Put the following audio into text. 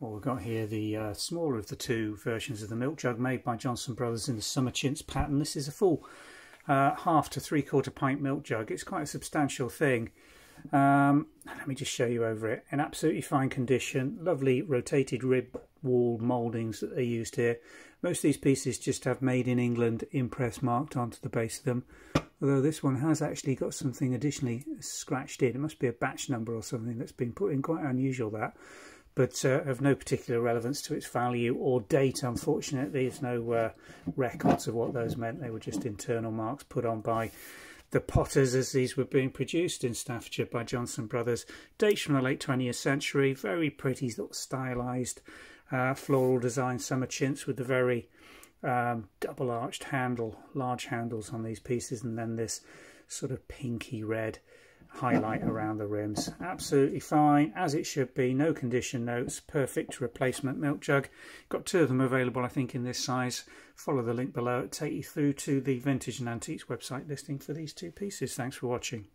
Well, we've got here the uh, smaller of the two versions of the milk jug made by Johnson Brothers in the summer chintz pattern. This is a full uh, half to three quarter pint milk jug. It's quite a substantial thing. Um, let me just show you over it. In absolutely fine condition, lovely rotated rib wall mouldings that they used here. Most of these pieces just have made in England impress marked onto the base of them. Although this one has actually got something additionally scratched in. It must be a batch number or something that's been put in. Quite unusual that but uh, of no particular relevance to its value or date, unfortunately. There's no uh, records of what those meant. They were just internal marks put on by the potters as these were being produced in Staffordshire by Johnson Brothers. Dates from the late 20th century, very pretty, stylised uh, floral design summer chintz with the very um, double arched handle, large handles on these pieces, and then this sort of pinky red highlight around the rims. Absolutely fine, as it should be. No condition notes. Perfect replacement milk jug. Got two of them available, I think, in this size. Follow the link below. It'll take you through to the Vintage and Antiques website listing for these two pieces. Thanks for watching.